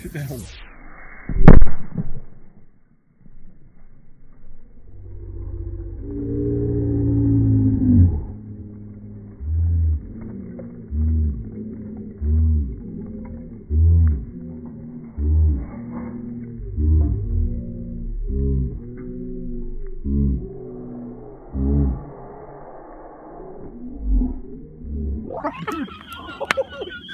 Sit down. Holy